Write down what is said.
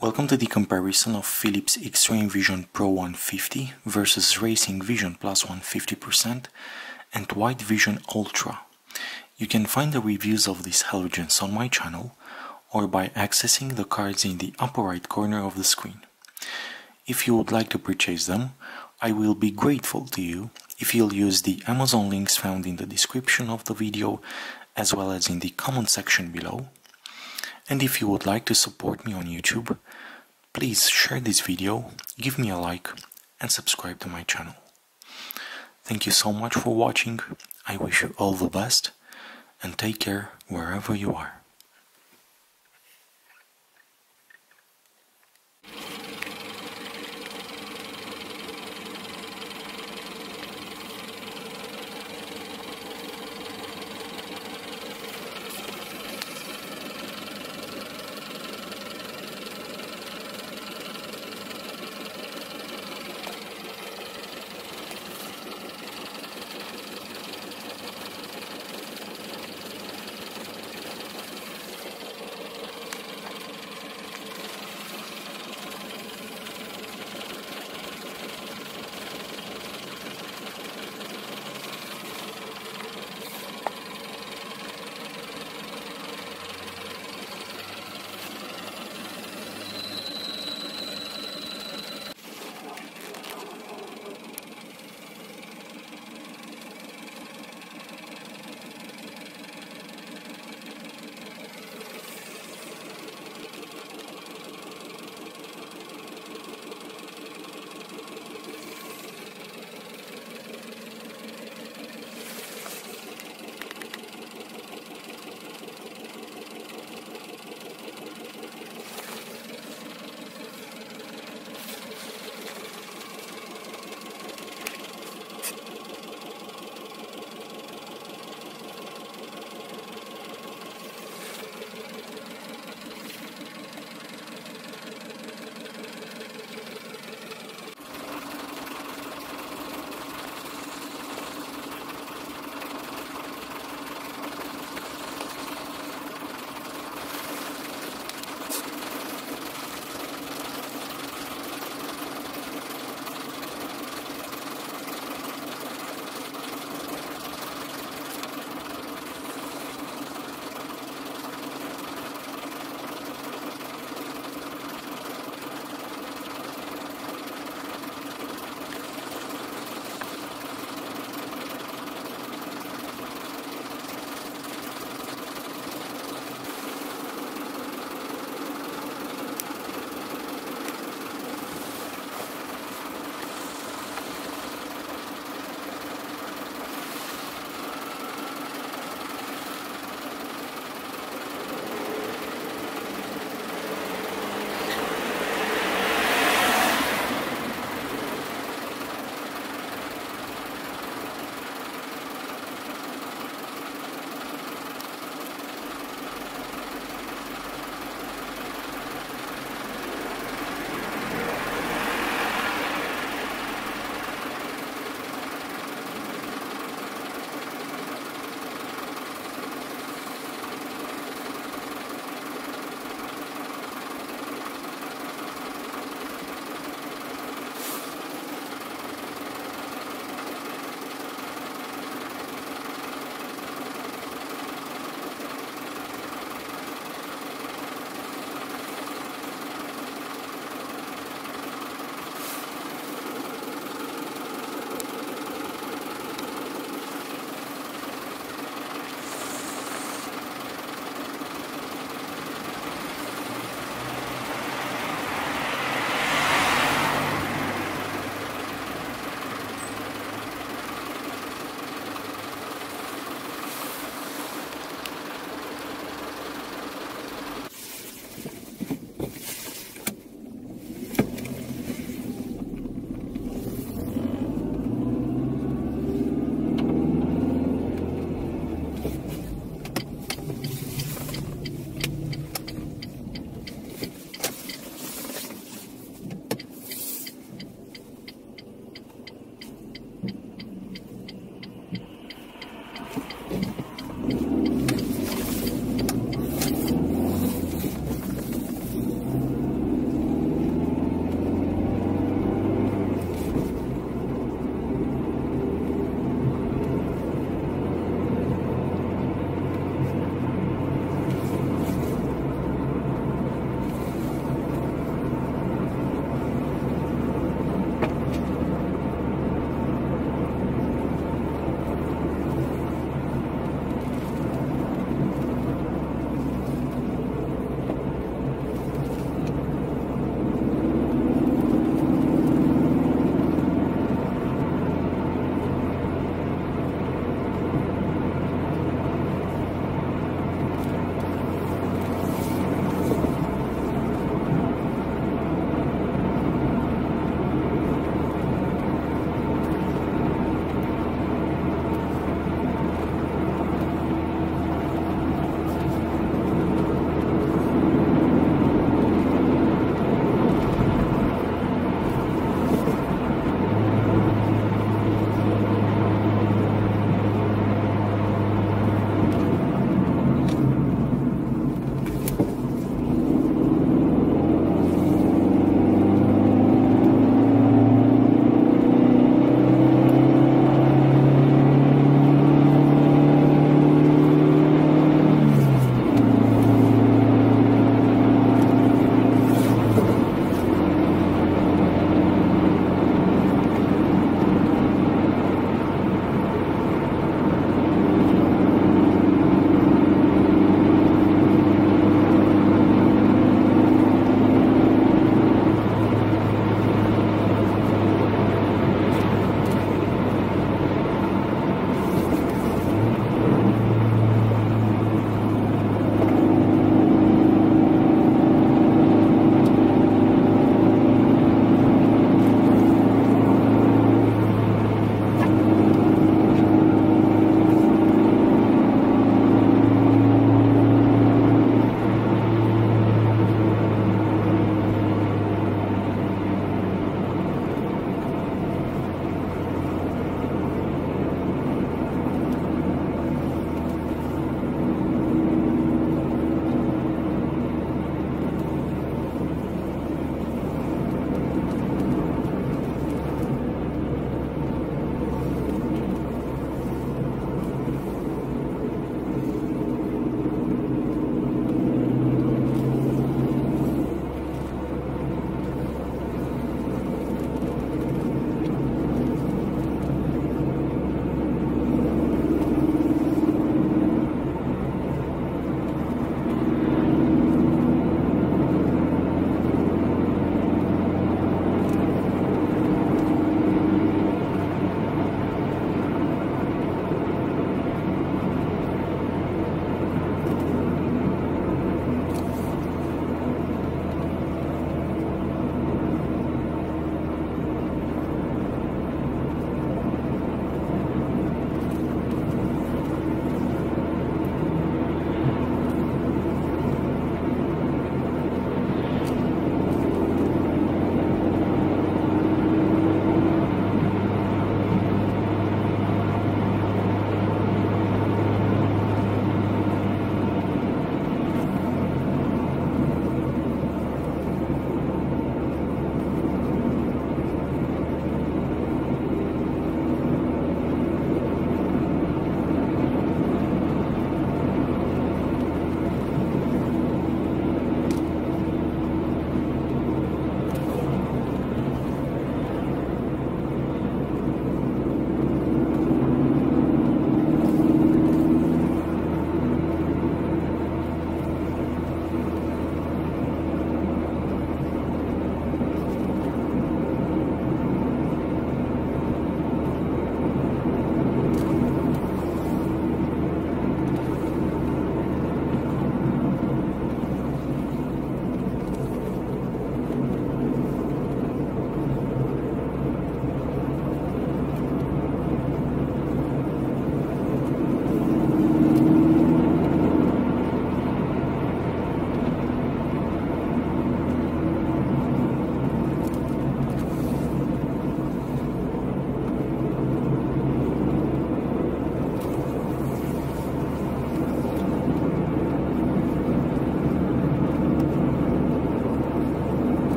Welcome to the comparison of Philips X-tremeVision Pro 150 versus Racing Vision Plus 150% and White Vision Ultra. You can find the reviews of these halogens on my channel or by accessing the cards in the upper right corner of the screen. If you would like to purchase them, I will be grateful to you if you'll use the Amazon links found in the description of the video as well as in the comment section below and if you would like to support me on YouTube, please share this video, give me a like and subscribe to my channel. Thank you so much for watching, I wish you all the best and take care wherever you are.